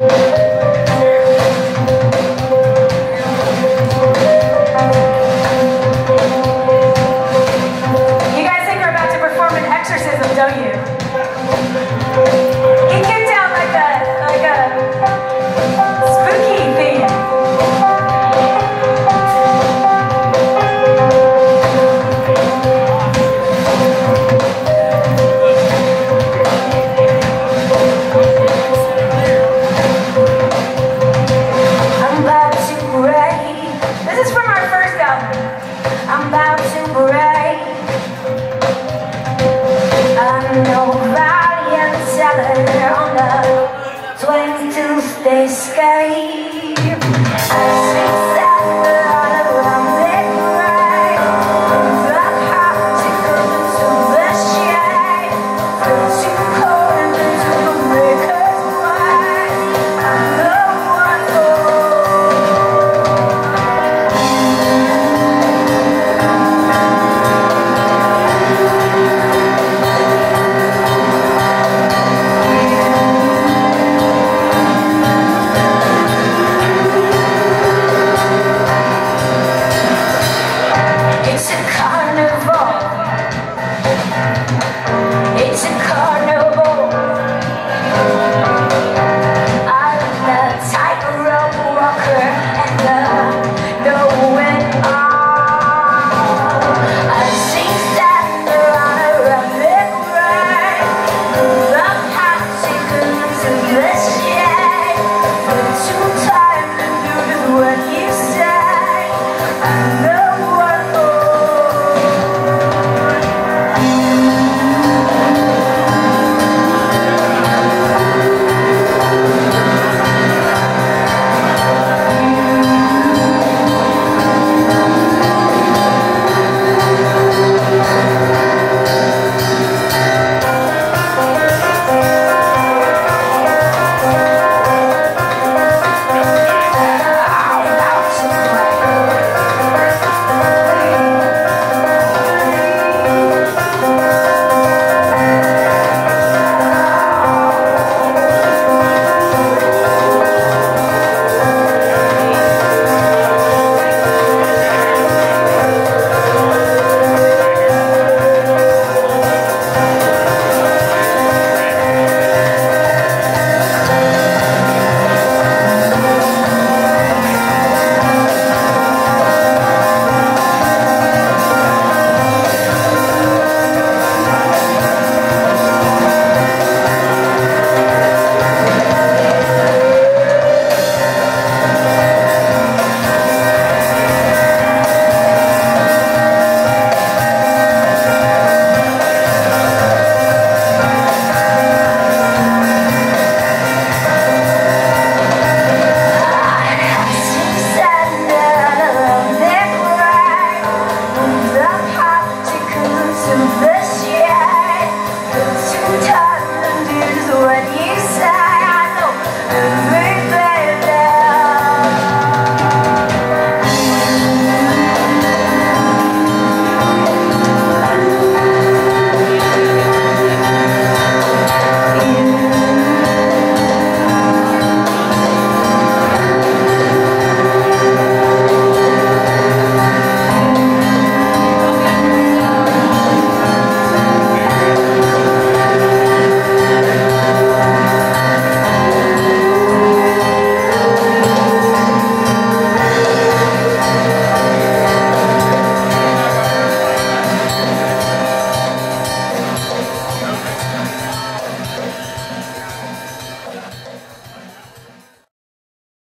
You I'm